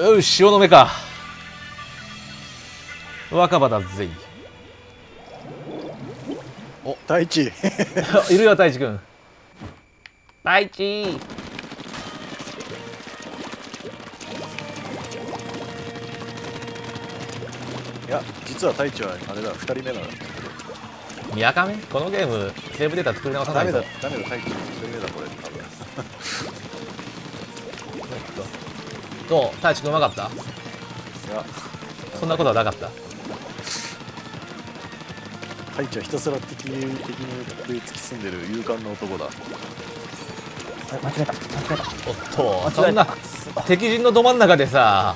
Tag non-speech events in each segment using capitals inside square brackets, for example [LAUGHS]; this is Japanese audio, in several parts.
よし塩の目か。若葉だぜ。お太一。[LAUGHS] いるよ太一くん。太一。いや実は太一はあれだ2人目な。の宮亀このゲームセーブデータ作り直さなダメだいとダメだ太一。2人目だこれ多分 [LAUGHS] どう？太一くんうまかった？いや。そんなことはなかった。太一はひたすら敵敵に食い突き進んでる勇敢な男だ。あ間違えた。間違えた。おっと。間違えそんなた敵陣のど真ん中でさ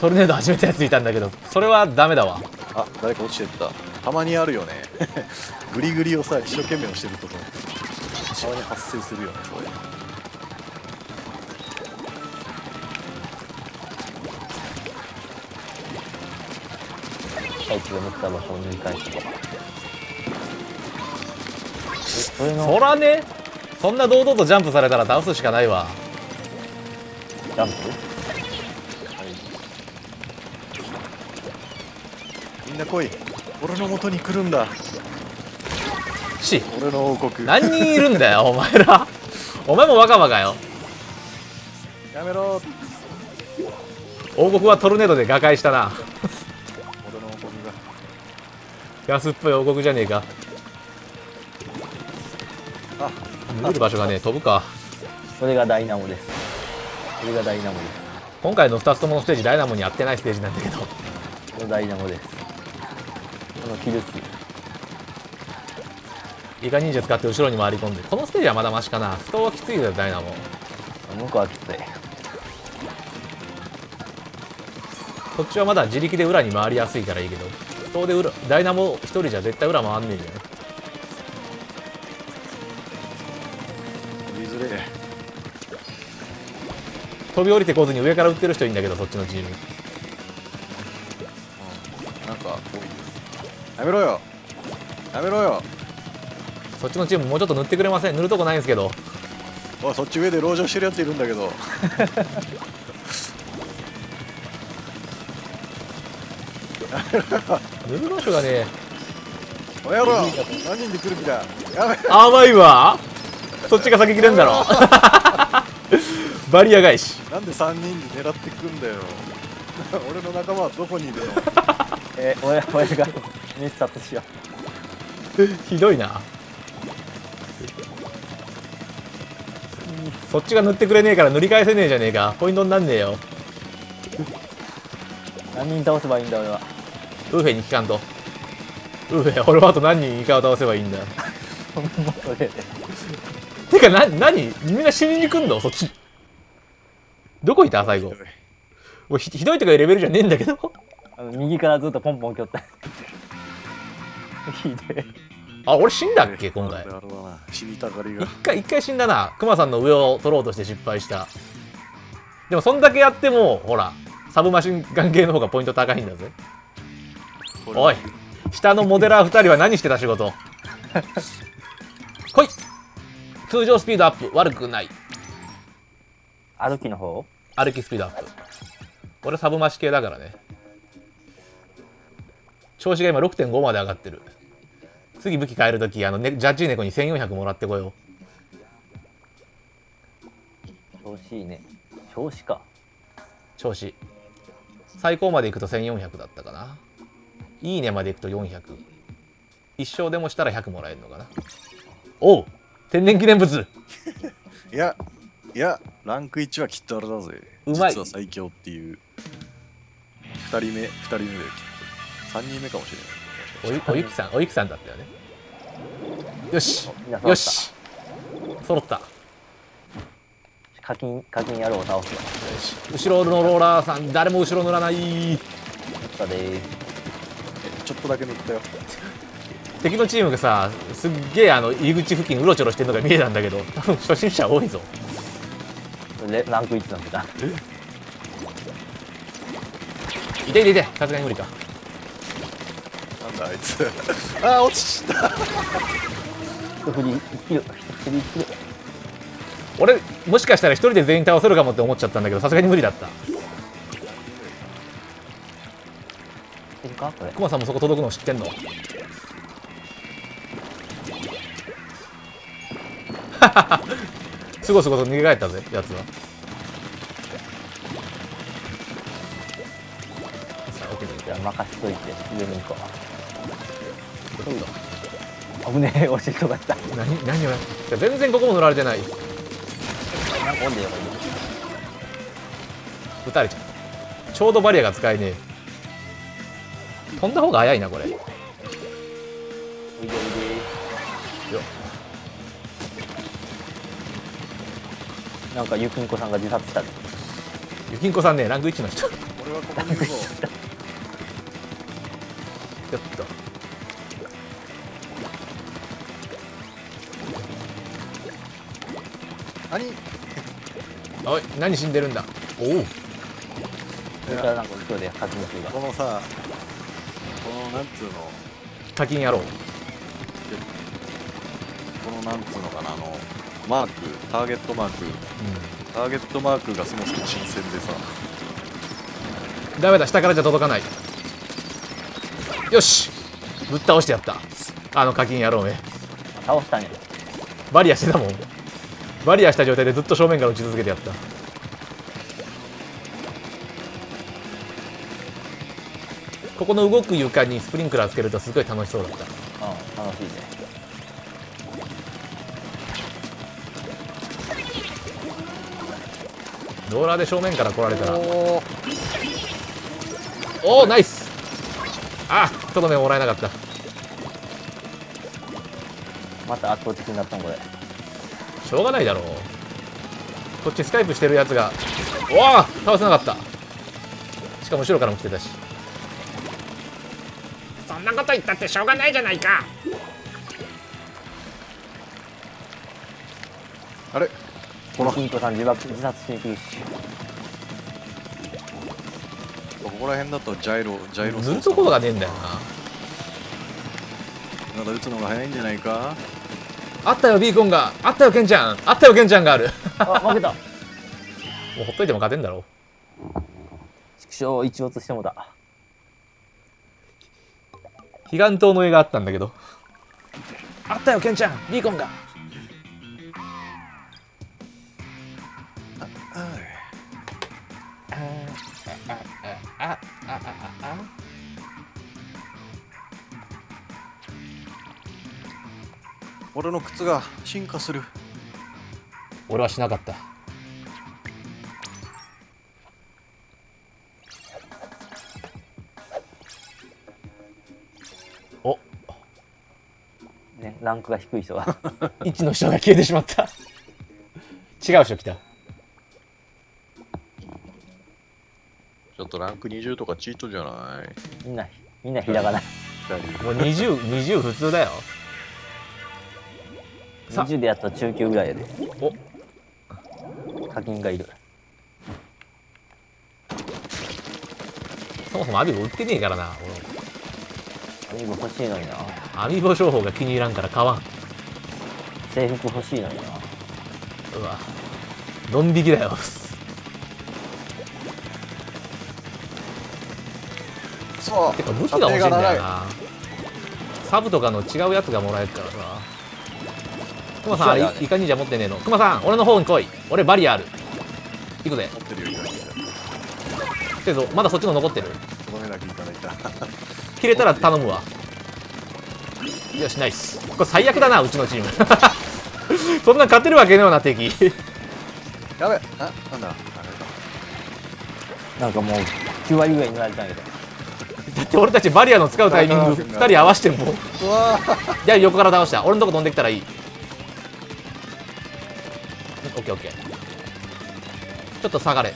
トルネード始めたやついたんだけどそれはダメだわ。あ誰か落ちてった。たまにあるよね。[LAUGHS] グリグリをさ一生懸命押してるとさたまに発生するよねそれ。太一が向った場所を塗り返すとそれの？そらね。そんな堂々とジャンプされたら倒すしかないわ。ジャンプ？みんな来い。俺の元に来るんだ。し。俺の王国。何人いるんだよお前ら。[LAUGHS] お前も若葉かよ。やめろ。王国はトルネードで瓦解したな安っぽい王国じゃねえか。あ見る場所がねえ飛ぶか。それがダイナモです。それがダイナモです。今回の2つとものステージダイナモにやってないステージなんだけど。これダイナモです。このキル数イカ忍者使って後ろに回り込んで。このステージはまだマシかな。ストーはきついよダイナモ。向こうはきつい。こっちはまだ自力で裏に回りやすいからいいけどストーで裏ダイナモ一人じゃ絶対裏回んねえんじゃないいずれ。飛び降りてこずに上から撃ってる人いいんだけどそっちのチーム。なんかこういうやめろよ。やめろよ。そっちのチームもうちょっと塗ってくれません。塗るとこないんですけど。おいそっち上で籠城してるやついるんだけど [LAUGHS] 塗る場所がねおやろ何人で来る気だ。やめ甘いわ。そっちが先切れんだろ。[LAUGHS] バリア返し。なんで3人で狙ってくんだよ。[LAUGHS] 俺の仲間はどこにいるの？[LAUGHS] えー、俺俺が滅殺しよひどいな。そっちが塗ってくれねえから塗り返せねえじゃねえか。ポイントになんねえよ。う何人倒せばいいんだ俺はウーフェに聞かんと。ウーフェ俺はあと何人イカを倒せばいいんだ。ほんまそれでてかな何？みんな死にに来んの？そっち。どこいた？最後。もうひひどいとかいうレベルじゃねえんだけど。あの右からずっとポンポンきょった。ひでえあ俺死んだっけ？今回。死にたがりが。一回一回死んだな。クマさんの上を取ろうとして失敗した。でもそんだけやってもほらサブマシンガン系の方がポイント高いんだぜおい。下のモデラー2人は何してた仕事？[LAUGHS] 来い。通常スピードアップ。悪くない。歩きの方？歩きスピードアップ。俺サブマシ系だからね。調子が今6.5まで上がってる。次武器変えるときあの、ね、ジャッジ猫に1400もらってこよ調子いいね。調子か。う調子。最高までいくと1400だったかないいねまでいくと400一生でもしたら100もらえるのかな。おう天然記念物。[LAUGHS] いやいやランク1はきっとあれだぜ。うまい。実は最強っていう。2人目2人目だよきっと。3人目かもしれない。おゆおゆきさんおゆきさんだったよね。よしよし。揃った。課金課金野郎を倒すわ。後ろのローラーさん誰も後ろ乗らない。ったでーす。えちょっとだけ塗ったよ。敵のチームがさすっげえあの入り口付近うろちょろしてるのが見えたんだけど多分初心者多いぞ。レランク1なんてだいていていてさすがに無理か。なんだあいつ。あー落ちた。一振り一キル一振り一キル俺もしかしたら一人で全員倒せるかもって思っちゃったんだけどさすがに無理だったか？これ。クマさんもそこ届くの知ってんの？[LAUGHS] すごいすごい逃げ帰ったぜやつは。さあ奥にじゃあ任しといて上に行こどう危ねえ押しとかった。何何をや？いや全然ここも乗られてない。なんかオンでよ撃たれちゃうちょうどバリアが使えねえ飛んだ方が早いなこれ。なんかゆきんこさんが自殺したでゆきんこさんねランク1の人。よ俺はここにいるぞっと。何？おい何死んでるんだ？おおそれからなんか後ろで発熱がこのさこのなんつうの？課金やろう。このなんつうのかな？あのマークターゲットマーク。うターゲットマークがそもそも新鮮でさ。んダメだ下からじゃ届かない。よし！ぶっ倒してやった。あの課金野郎め倒したねバリアしてたもん。バリアした状態でずっと正面から打ち続けてやったここの動く床にスプリンクラーつけるとすごい楽しそうだった。うん楽しいねローラーで正面から来られたら。おおおナイス。あとどめもらえなかった。また圧倒的になったんこれ。しょうがないだろう。こっちスカイプしてるやつがおお倒せなかった。しかも後ろからも来てたし。そんなこと言ったってしょうがないじゃないか。あれ？このゆきんこさん自爆自殺しに来るし。ここら辺だとジャイロジャイロ塗るところがねえんだよな。まだ撃つのが早いんじゃないか？あったよビーコンが。あったよケンちゃん。あったよケンちゃんがある。あ負けた。[LAUGHS] もうほっといても勝てんだろ畜生一落としてもだ彼岸島の絵があったんだけど。あったよケンちゃん。ビーコンが。俺の靴が進化する。俺はしなかったランクが低い人が。[LAUGHS] 1の人が消えてしまった。違う人来た。ちょっとランク20とかチートじゃない？みんなみんなひらがなもう 20, 20普通だよ。さ。20でやったら中級ぐらいやでお。課金がいる。そもそもアビボ売ってねえからなアミーボ欲しいのにな。俺アビボ商法が気に入らんから買わん。制服欲しいのにな。うわ。ドン引きだよ。そう。てか武器が欲しいんだよな。サブとかの違うやつがもらえるからさ。クマさんあれイカ忍者持ってねえの？クマさん俺の方に来い。俺バリアある。行くぜ。持ってるよけどまだそっちの残ってる。切れたら頼むわよしナイスこれ最悪だなうちのチーム。[LAUGHS] そんなん勝てるわけねえよな敵。やべあなんだ？あれなんかもう9割ぐらい塗られたんやけど。だって俺たちバリアの使うタイミング [LAUGHS] 2人合わせても。だうじゃあ横から倒した。俺のとこ飛んできたらいい。オッケーオッケー。ちょっと下がれ。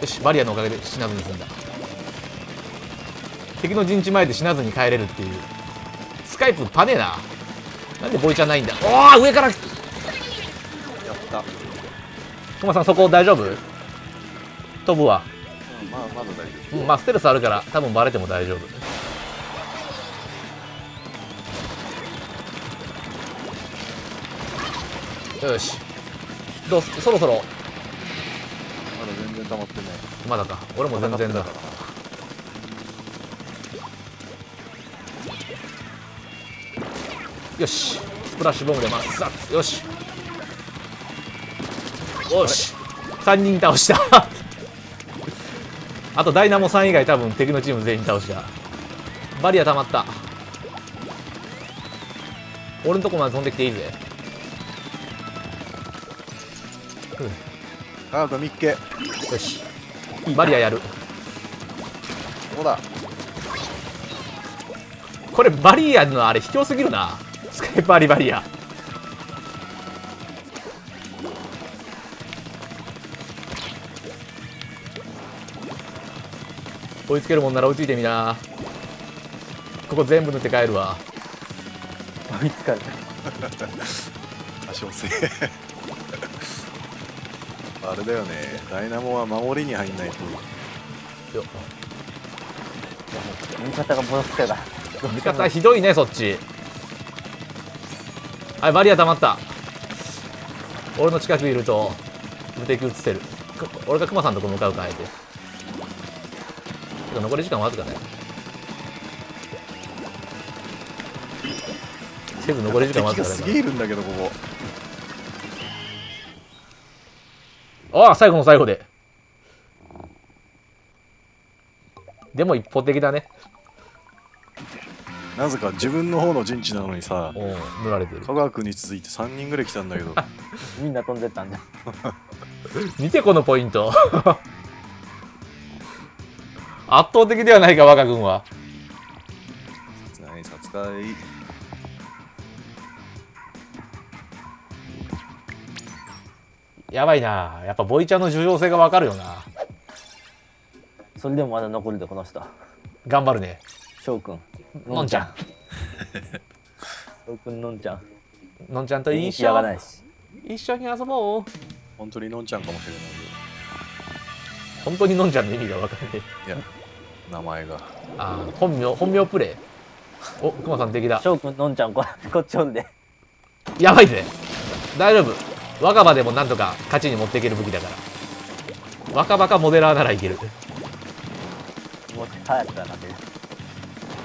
よしバリアのおかげで死なずに済んだ敵の陣地前で死なずに帰れるっていう。スカイプパネえななんでボイちゃんないんだ。おお上からやった。トマさんそこ大丈夫？飛ぶわ。うんまあまだ大丈うんまあステルスあるから多分バレても大丈夫。よし。どうそろそろ。全然溜まってない。まだか。俺も全然だよし。スプラッシュボムで抹殺。よし。よし。3人倒した。[LAUGHS] あとダイナモさん以外多分敵のチーム全員倒した。バリア溜まった。俺のとこまで飛んできていいぜ。ああとミッケよし。バリアやる。どうだ？これバリアのあれ卑怯すぎるなスカイパーリバリア。追いつけるもんなら追いついてみな。ここ全部塗って帰るわ。追いつかれた足遅い [LAUGHS] あれだよね。ダイナモは守りに入んないと。よ。味方がボロつかだ。味方ひどいねそっちはいバリア溜まった。俺の近くいると無敵映せる。く俺がクマさんのとこ向かうかあえて。残り時間わずかだよ。セブ残り時間わずかだすげえいるんだけどここ。ああ最後の最後で。でも一方的だねなぜか自分の方の陣地なのにさ塗られてる。香川君に続いて3人ぐらい来たんだけど。[LAUGHS] みんな飛んでったんだ。[LAUGHS] 見てこのポイント。[LAUGHS] 圧倒的ではないか若君は。はい殺害やばいな。やっぱボイチャの重要性がわかるよな。それでもまだ残るでこの人。頑張るね翔くん。のんちゃん。[LAUGHS] 翔くんのんちゃん。のんちゃんと一緒。ないし。一緒に遊ぼう。本当にのんちゃんかもしれない本当にのんちゃんの意味がわかんない。いや名前が。あー本名本名プレイ。おくまさん敵だ。翔くんのんちゃんここっちおるで。やばいぜ。大丈夫。若葉でもなんとか勝ちに持っていける武器だから。若葉かモデラーならいける。もう早くだなって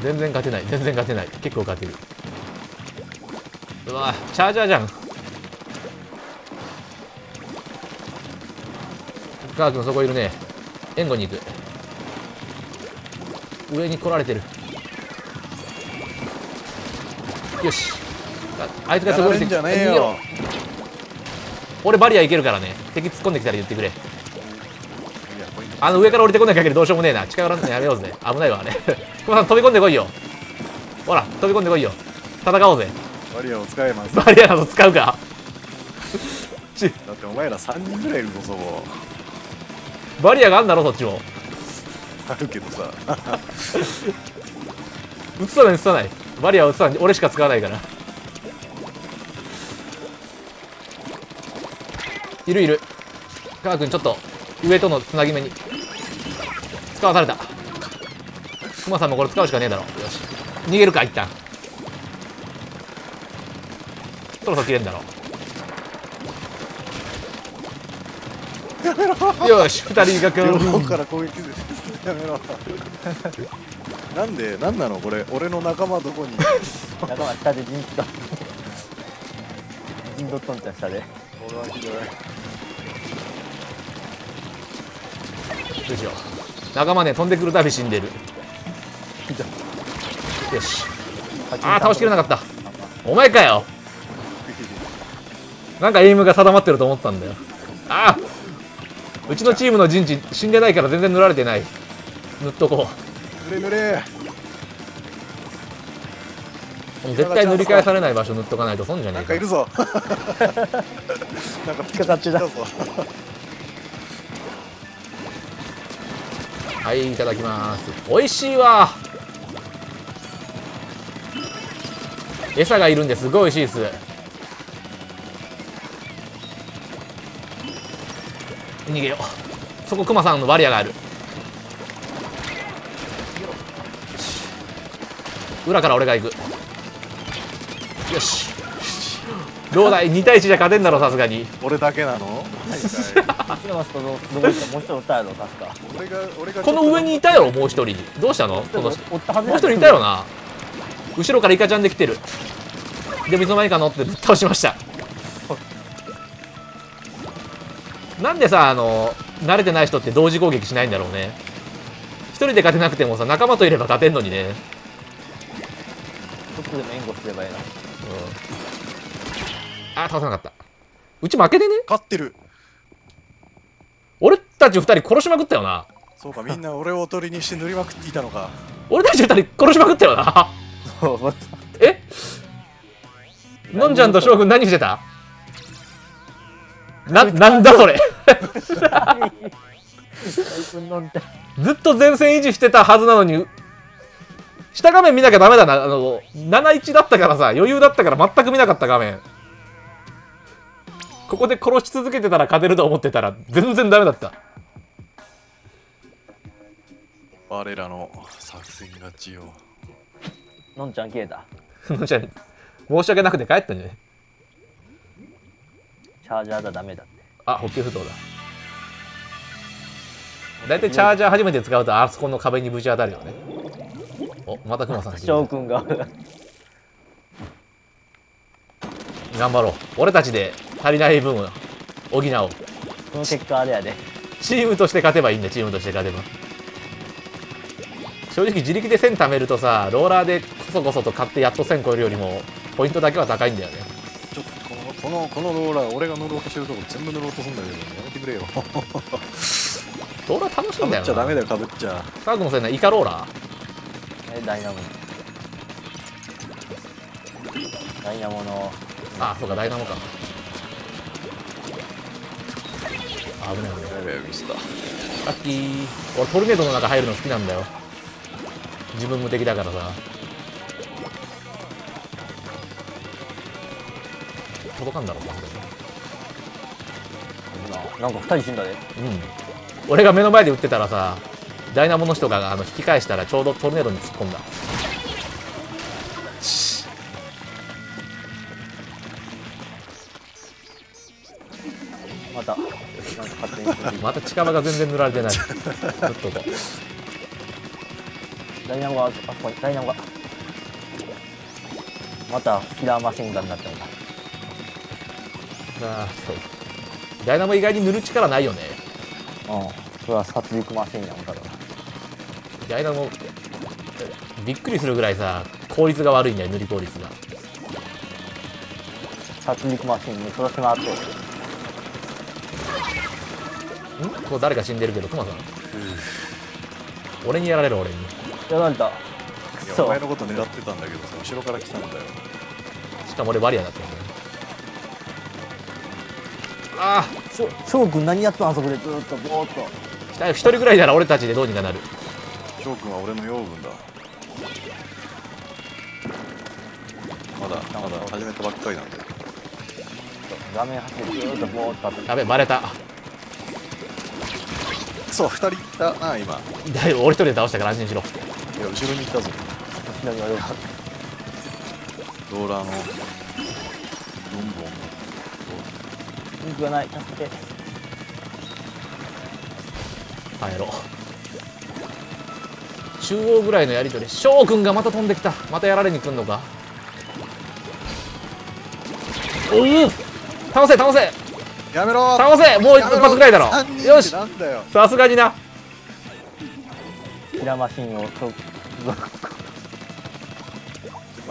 全然勝てない。全然勝てない。結構勝てる。うわチャージャーじゃん。カー君そこいるね。援護に行く。上に来られてる。よし。ああいつがやそこにられんじゃねえ逃げろ。よ俺バリアいけるからね。敵突っ込んできたら言ってくれあの上から降りてこない限りどうしようもねえな。近寄らんのやめようぜ。危ないわあれ。[LAUGHS] 熊さん飛び込んでこいよ。ほら飛び込んでこいよ。戦おうぜ。バリアを使えます。だバリアなど使うか。[LAUGHS] ちってお前ら3人ぐらいいるぞそこ。バリアがあんだろそっちも。あるけどさ。[LAUGHS] 映さない映さない。バリアは映さない。俺しか使わないから。いるいる。カー君ちょっと上とのつなぎ目に使わされた。クマさんもこれ使うしかねえだろ。よし逃げるか一旦。そろそろ切れんだろ。よし二人がく両方から攻撃する。やめろ。なんでなんなの？これ俺の仲間どこに？[LAUGHS] 仲間下で陣地と。陣取っとんちゃん下で。俺はひどい。どうしよう仲間ね飛んでくるたび死んでる。よし。ああ倒しきれなかった。お前かよ。なんかエイムが定まってると思ったんだよ。ああうちのチームの陣地死んでないから全然塗られてない。塗っとこぬれぬれ。う絶対塗り返されない場所塗っとかないと損じゃねえか。なんかいるぞ。[LAUGHS] なんかピかかってたぞ [LAUGHS] はいいただきます。美味しいわ。餌がいるんです。ごい美味しいです。逃げよう。そこクマさんのバリアがある。裏から俺が行く。よし。どうだい2対1じゃ勝てんだろさすがに。俺だけなの？こ行ったもう一人おったやろ確か俺が俺がこの上にい。たやろもう一人どうしたのもう一人い。たよな後ろからイカちゃんで来てるでもい。つの間にか乗ってぶっ倒しましたなんでさあの慣れてない。人って同時攻撃しない。んだろうね一人で勝てなくてもさ仲間とい。れば勝てんのにねちょっとでも援護すればい。い。なあ倒せなかった。うち負けてね？勝ってる。俺たち二人殺しまくったよな。そうかみんな俺をおとりにして塗りまくっていたのか。俺たち二人殺しまくったよな。え？のんちゃんと翔くん何してた？な、[LAUGHS] なんだそれ？ずっと前線維持してたはずなのに下画面見なきゃダメだな。あの71だったからさ余裕だったから全く見なかった画面ここで殺し続けてたら勝てると思ってたら全然ダメだった。我らの作戦勝ちよ。のんちゃん消えた。のんちゃん申し訳なくて帰ったんじゃない？チャージャーだダメだって。あ補給不動だ。大体チャージャー初めて使うとあそこの壁にぶち当たるよね。おまたクマさん翔くんが頑張ろう。俺たちで足りない分を補おう。この結果あれやで。チームとして勝てばいいんだチームとして勝てば。正直自力で1000貯めるとさローラーでこそこそと買ってやっと1000超えるよりもポイントだけは高いんだよね。ちょっとこのこのこのローラー俺が乗ろうとしてるとこ全部乗ろうとするんだけどやめてくれよ。[LAUGHS] ローラー楽しいかぶんだよな。っちゃダメだよかぶっちゃ。サークもそうやなイカローラー。えダイナモダイナモのあそうかダイナモか。あ危ない危ない。やべえミスった。ラッキー。俺トルネードの中入るの好きなんだよ。自分無敵だからさ。届かんだろうななんか二人死んだでうん。俺が目の前で撃ってたらさダイナモの人があの引き返したらちょうどトルネードに突っ込んだまた。[LAUGHS] また近場が全然塗られてない。ちょっとこダイナモがあそこにダイナモが。またキラーマシンガンになったのかああそう。ダイナモ意外に塗る力ないよね。うん。それは殺戮マシンやんからダイナモびっくりするぐらいさ効率が悪いんだよ塗り効率が。殺戮マシンにそらすなってんこう誰か死んでるけどクマさん。俺にやられる俺に。やられたいやお前のこと狙ってたんだけどさ後ろから来たんだよ。しかも俺バリアだったんだよ。あしょ翔くん何やったんあそこで。ずーっとぼーっと。あ一人ぐらいなら俺たちでどうにかなる。翔くんは俺の養分だ。まだまだ始めたばっかりなんだよ画面走ってずーっとぼーっと。やべバレたそう二人いた。な今。だいぶ俺一人で倒したから安心しろ。いや後ろにいたぞ。後ろにはよかっローラーの。4本たピンクがない。助けて。帰ろう。中央ぐらいのやり取り。翔くんがまた飛んできた。またやられに来んのか？おお倒せ倒せやめろ。倒せもう一発ぐらいだろ。3人ってよし。さすがにな。キラーマシンをと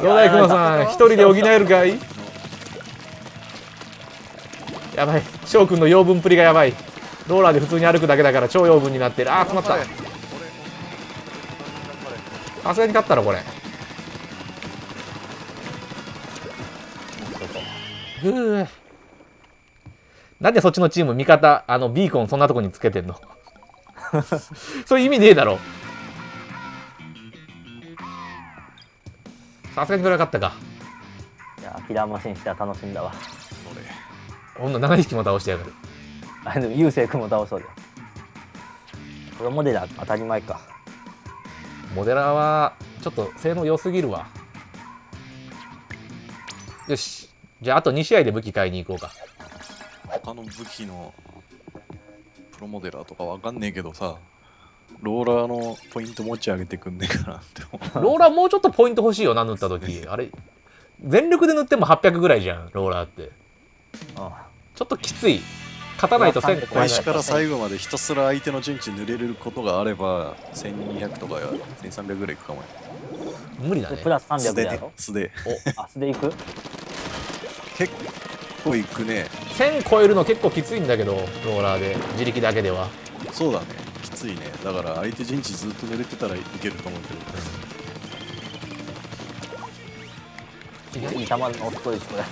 兄弟熊さん一人で補えるかい？やばい。翔くんの養分っぷりがやばい。ローラーで普通に歩くだけだから超養分になってる。あー詰まった。さすがに勝ったろこれ。ふうなんでそっちのチーム味方あのビーコンそんなとこにつけてんの？[LAUGHS] そういう意味ねえだろ。さすがにこれは勝ったか。いやキラーマシンしては楽しんだわ。ほんの7匹も倒してやがる。あでも流星君も倒そうだよ。これモデルは当たり前か。モデラーはちょっと性能良すぎるわ。よし。じゃああと2試合で武器買いに行こうか他の武器のプロモデラーとかわかんねえけどさローラーのポイント持ち上げてくんねえかなって思う。[LAUGHS] ローラーもうちょっとポイント欲しいよな塗った時。あれ全力で塗っても800ぐらいじゃんローラーって。あちょっときつい。勝たないと1000超えない。開始から最後までひたすら相手の陣地塗れることがあれば1200とか1300ぐらいいくかもよ。無理だね。でプラス300素でねで素であ素でいく？結構いくね。1000超えるの結構きついんだけどローラーで。自力だけでは。そうだね。きついね。だから相手陣地ずっと塗れてたらいけると思うけどいい球の遅いしこれ。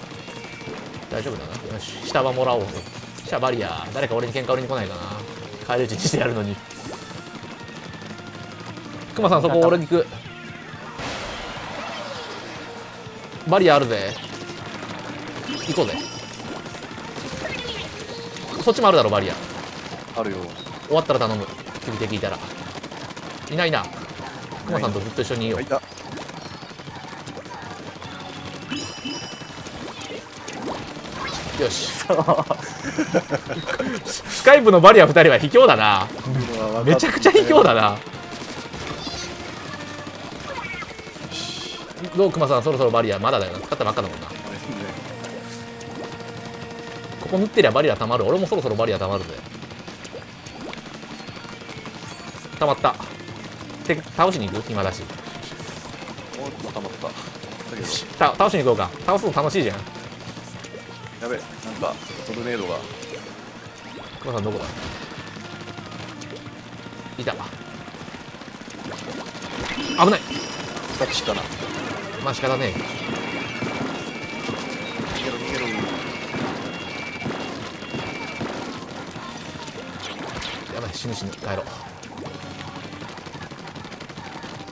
大丈夫だな。よし。下はもらおう下バリア。ー誰か俺に喧嘩売りに来ないかな。帰り討ちにしてやるのに。クマさんそこ俺に行く。バリアーあるぜ。行こうぜそっちもあるだろバリア。ーあるよ。終わったら頼む。次敵いたら。いないな。クマさんとずっと一緒にいよう。あい。たよし。 Skypeのバリア2人は卑怯だな。めちゃくちゃ卑怯だな。どうクマさんそろそろバリアまだだよな。使ったばっかだもんなここ塗ってりゃバリアたまる。俺もそろそろバリアたまるぜ。たまった。て倒しに行く？今だし。もう一個溜まった。だけど。た倒しに行こうか。倒すの楽しいじゃん。やべなんかトルネードが。クマさんどこだ？いた。危ない。2つしたなまあ仕方ねえ死ぬ死ぬ帰ろう。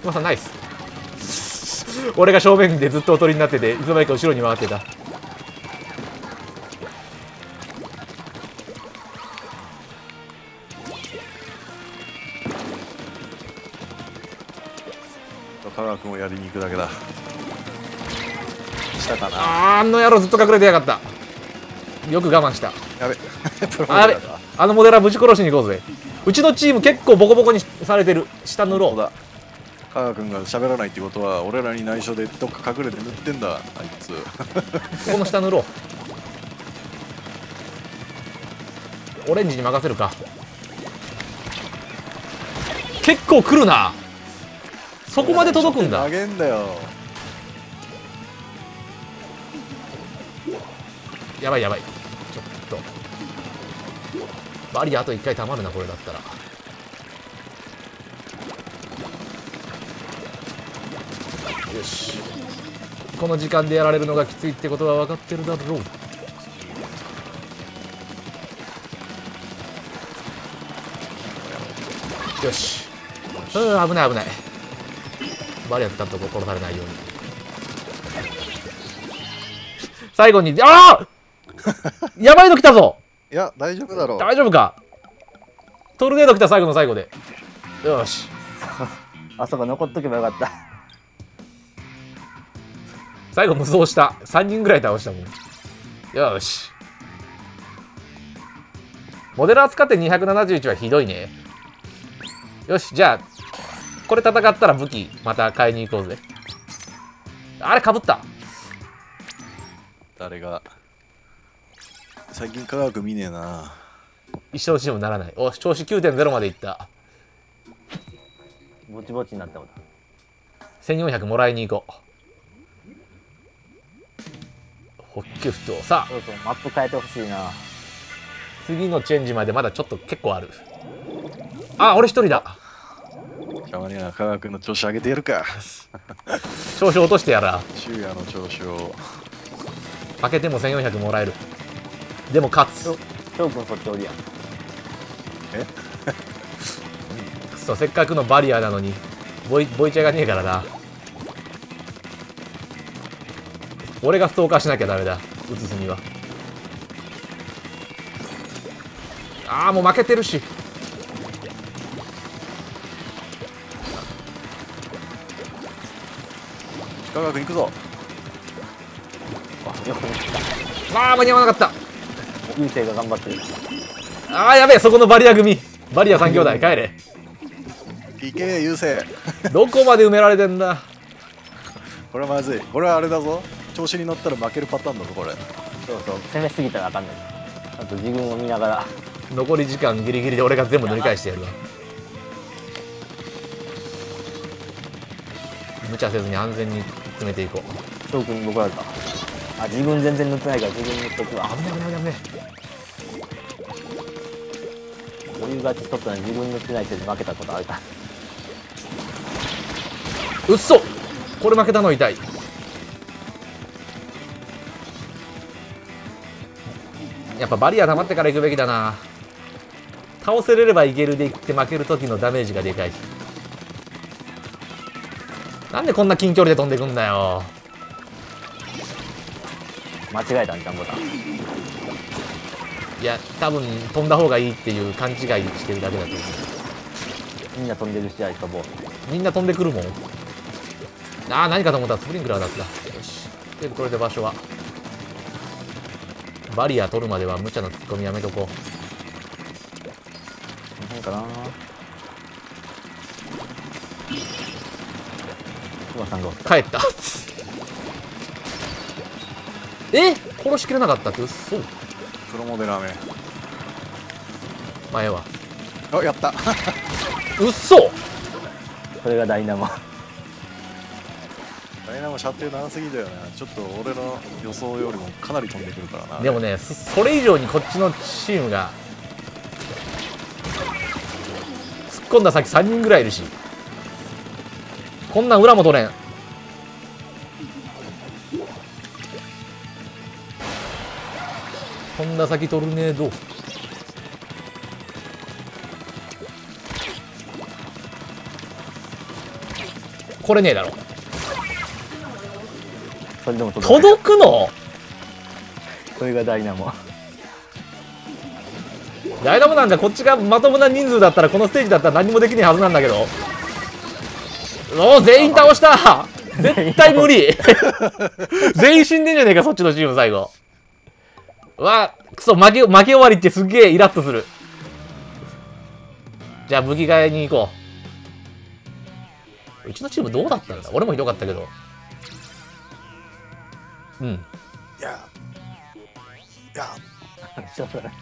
クマさんナイス。俺が正面でずっとおとりになってていつの間にか後ろに回ってた。香川君をやりに行くだけだ。したかなあの野郎ずっと隠れてやがった。よく我慢した。やべ。あれあのモデラーぶち殺しに行こうぜうちのチーム結構ボコボコにされてる。下塗ろう。だ。香川君が喋らないってことは俺らに内緒でどっか隠れて塗ってんだあいつ。[LAUGHS] ここの下塗ろう。オレンジに任せるか。結構来るな。そこまで届くんだ。投げんだよ。やばいやばいバリアあと1回たまるなこれだったら。よし。この時間でやられるのがきついってことは分かってるだろう。よし。うん危ない危ない。バリア使っとこ殺されないように。最後にああ [LAUGHS] やばいの来たぞ！いや大丈夫だろう。大丈夫か？トルネード来た最後の最後で。よし。[LAUGHS] あそこ残っとけばよかった。最後無双した。3人ぐらい倒したもん。よし。モデラー使って271はひどいね。よしじゃあこれ戦ったら武器また買いに行こうぜ。あれかぶった。誰が最近科学見ねえな。一生チームならない。お調子9.0までいった。ぼちぼちになったもん1400もらいに行こう。ホッキュフト。さあ。そうそうマップ変えてほしいな。次のチェンジまでまだちょっと結構ある。あ俺一人だ。たまには科学の調子上げてやるか。調子落としてやら。昼夜の調子を。負けても1400もらえるでも勝つ。翔くんそっちおりやん。く [LAUGHS] そせっかくのバリアなのにボイボイチャがねえからな。俺がストーカーしなきゃダメだ映すには。ああもう負けてるし。科学行くぞ。あ間に合わなかったた優勢が頑張ってる。ああやべえそこのバリア組。バリア3兄弟帰れ。いけ優勢。どこまで埋められてんだ。これはまずい。これはあれだぞ。調子に乗ったら負けるパターンだぞこれ。そうそう。攻めすぎたらあかんねんあと自分を見ながら。残り時間ギリギリで俺が全部塗り返してやるわ。無茶せずに安全に詰めていこう。翔くんに怒られたあ自分全然塗ってないから自分塗っとくわ。危ない危ない危ない。余裕勝ちしとったのに自分塗ってないせいで負けたことあるから。うっそ。これ負けたの痛い。やっぱバリア溜まってから行くべきだな。倒せれればいけるでいって負ける時のダメージがでかいなんでこんな近距離で飛んでくんだよ間違えたんじゃんボタンいや多分飛んだ方がいいっていう勘違いしてるだけだと思う。みんな飛んでる試合飛ぼうみんな飛んでくるもん。ああ何かと思った。らスプリンクラーだった。よし。でこれで場所は。バリア取るまでは無茶なツッコミやめとこなんかな。熊さんがう帰ったえ殺しきれなかったって嘘プロモデラーめ。前は。あやった。嘘。それがダイナモ。ダイナモ射程長すぎだよねちょっと俺の予想よりもかなり飛んでくるからな。でもねそそれ以上にこっちのチームが突っ込んだ先3人ぐらいいるし。こんなん裏も取れんんだ先トルネードこれねえだろ。それでも届く。届くの？それがダイナモ。ダイナモなんかこっちがまともな人数だったらこのステージだったら何もできねえはずなんだけど。おお全員倒した。絶対無理。[LAUGHS] 全員死んでんじゃねえかそっちのチーム最後。うわくそ負け負け終わりってすっげえイラッとする。じゃあ武器替えに行こう。うちのチームどうだったんだ？俺もひどかったけど。うん。いや。いや。しょうがない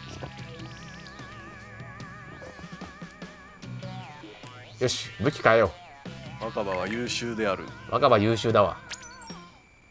よし武器変えよ若葉は優秀である。う若葉優秀だわ